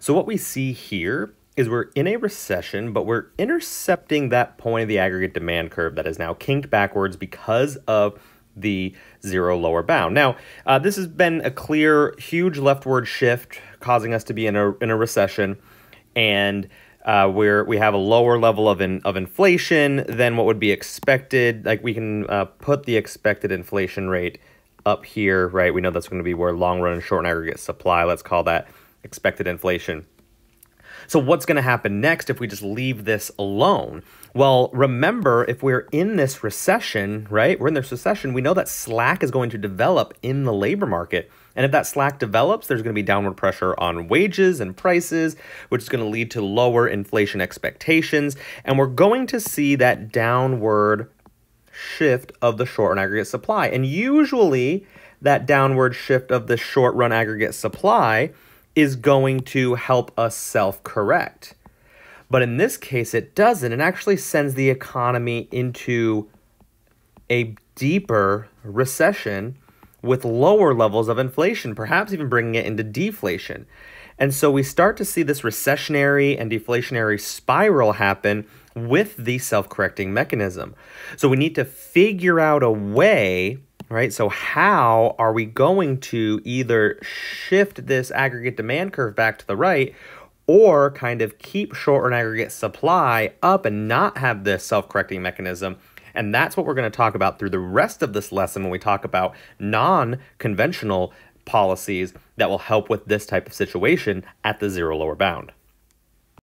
So what we see here is we're in a recession, but we're intercepting that point of the aggregate demand curve that is now kinked backwards because of the zero lower bound. Now, uh, this has been a clear, huge leftward shift causing us to be in a, in a recession, and uh, where we have a lower level of, in, of inflation than what would be expected. Like we can uh, put the expected inflation rate up here, right? We know that's going to be where long run and short run aggregate supply, let's call that expected inflation. So what's going to happen next if we just leave this alone? Well, remember, if we're in this recession, right? We're in this recession, we know that slack is going to develop in the labor market. And if that slack develops, there's going to be downward pressure on wages and prices, which is going to lead to lower inflation expectations. And we're going to see that downward shift of the short run aggregate supply. And usually, that downward shift of the short run aggregate supply is going to help us self correct. But in this case, it doesn't. It actually sends the economy into a deeper recession with lower levels of inflation, perhaps even bringing it into deflation. And so we start to see this recessionary and deflationary spiral happen with the self correcting mechanism. So we need to figure out a way right? So how are we going to either shift this aggregate demand curve back to the right or kind of keep short run aggregate supply up and not have this self-correcting mechanism and that's what we're going to talk about through the rest of this lesson when we talk about non-conventional policies that will help with this type of situation at the zero lower bound.